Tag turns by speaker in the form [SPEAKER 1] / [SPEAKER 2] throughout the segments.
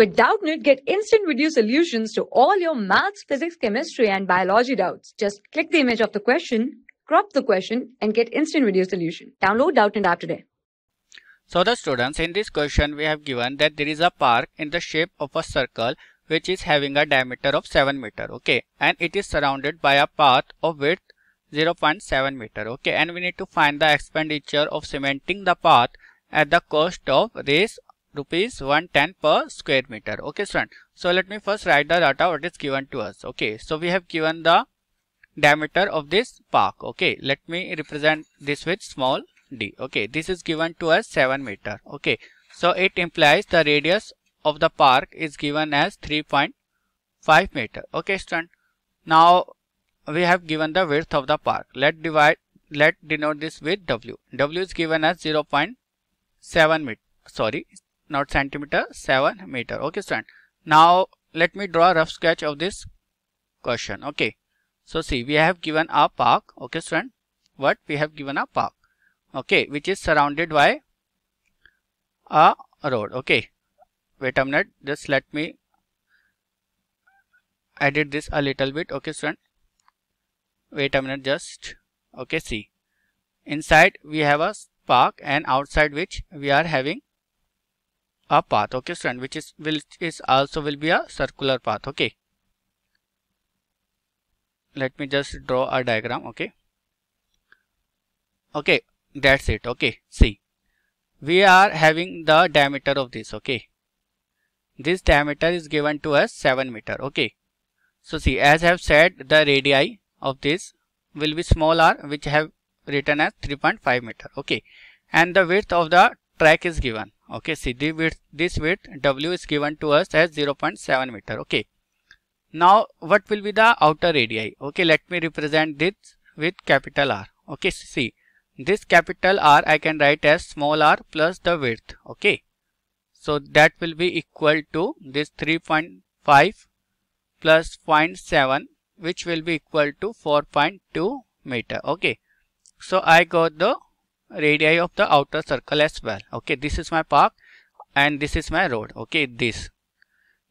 [SPEAKER 1] With Doubtnut, get instant video solutions to all your maths, physics, chemistry, and biology doubts. Just click the image of the question, crop the question, and get instant video solution. Download Doubtnut app today.
[SPEAKER 2] So the students, in this question we have given that there is a park in the shape of a circle which is having a diameter of 7 meter, okay, and it is surrounded by a path of width 0.7 meter, okay, and we need to find the expenditure of cementing the path at the cost of this rupees 110 per square meter, okay, student. So let me first write the data what is given to us, okay. So we have given the diameter of this park, okay. Let me represent this with small d. Okay this is given to us 7 meter. Okay so it implies the radius of the park is given as 3.5 meter. Okay student. Now we have given the width of the park. Let divide let denote this with w. W is given as 0.7 meter. Sorry not centimeter 7 meter. Okay student. Now let me draw a rough sketch of this question. Okay. So see we have given a park. Okay student. What we have given a park. Okay which is surrounded by a road. Okay. Wait a minute. Just let me edit this a little bit. Okay student. Wait a minute. Just. Okay see. Inside we have a park and outside which we are having a path okay student which is will is also will be a circular path okay. Let me just draw a diagram okay. Okay that's it okay. See we are having the diameter of this okay. This diameter is given to us 7 meter okay. So see as I have said the radii of this will be small r which I have written as 3.5 meter okay. And the width of the track is given okay see the width this width w is given to us as 0.7 meter okay now what will be the outer radii okay let me represent this with capital r okay see this capital R I can write as small r plus the width. Okay. So that will be equal to this 3.5 plus 0.7 which will be equal to 4.2 meter. Okay. So I got the radii of the outer circle as well. Okay. This is my park and this is my road. Okay. This.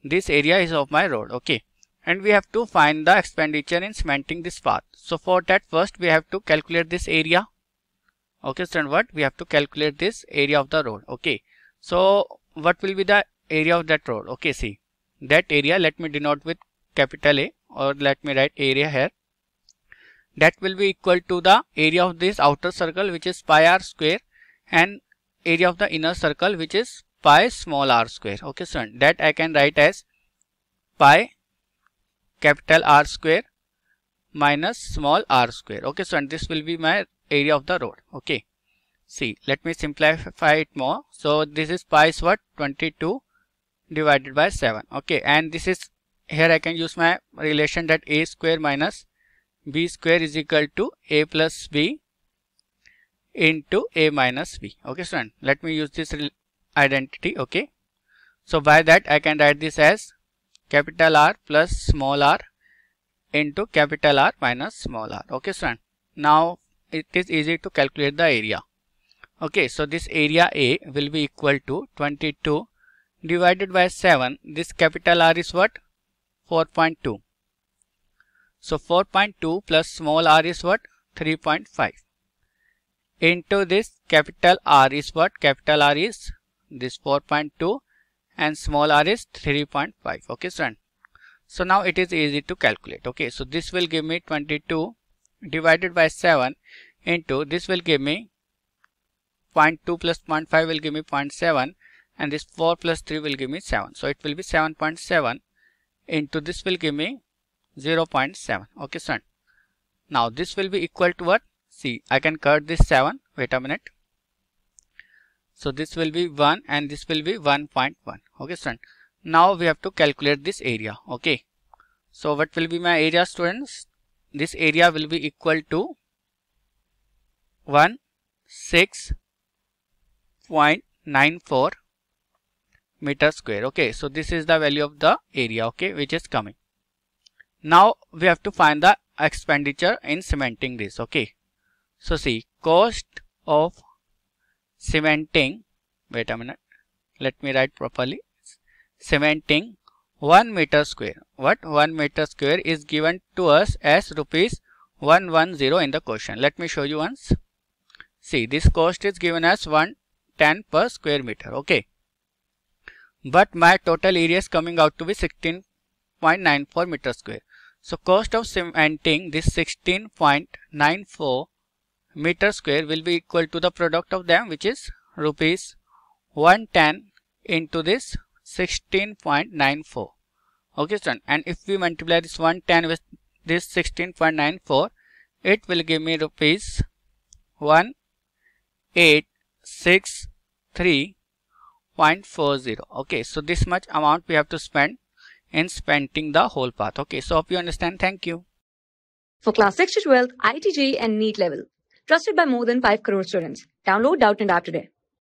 [SPEAKER 2] This area is of my road. Okay. And we have to find the expenditure in cementing this path. So for that first we have to calculate this area okay so what we have to calculate this area of the road okay so what will be the area of that road okay see that area let me denote with capital A or let me write area here that will be equal to the area of this outer circle which is pi r square and area of the inner circle which is pi small r square. Okay so that I can write as pi capital R square minus small r square. Okay so and this will be my area of the road okay see let me simplify it more. So this is pi is what? 22 divided by 7 okay and this is here I can use my relation that a square minus b square is equal to a plus b into a minus b okay so let me use this identity okay so by that I can write this as capital R plus small r into capital R minus small r okay so now it is easy to calculate the area. Okay, so this area A will be equal to 22 divided by 7. This capital R is what? 4.2. So 4.2 plus small r is what? 3.5. Into this capital R is what? Capital R is this 4.2 and small r is 3.5. Okay, so, so now it is easy to calculate. Okay, so this will give me 22 divided by 7 into this will give me 0.2 plus 0.5 will give me 0.7 and this 4 plus 3 will give me 7. So it will be 7.7 into this will give me 0.7. Okay, son. Now this will be equal to what? See, I can cut this 7. Wait a minute. So this will be 1 and this will be 1.1. Okay, son. Now we have to calculate this area. Okay. So what will be my area students? this area will be equal to 1 6.94 meter square okay so this is the value of the area okay which is coming now we have to find the expenditure in cementing this okay so see cost of cementing wait a minute let me write properly cementing 1 meter square. What 1 meter square is given to us as rupees 110 in the question. Let me show you once. See this cost is given as 110 per square meter. Okay. But my total area is coming out to be 16.94 meter square. So cost of cementing this 16.94 meter square will be equal to the product of them which is rupees 110 into this 16.94 okay son. And if we multiply this 110 with this 16.94 it will give me rupees 1863.40 okay so this much amount we have to spend in spending the whole path. Okay so hope you understand. Thank you.
[SPEAKER 1] For class 6 to 12 IIT JEE and NEET level. Trusted by more than 5 crore students. Download Doubtnut app today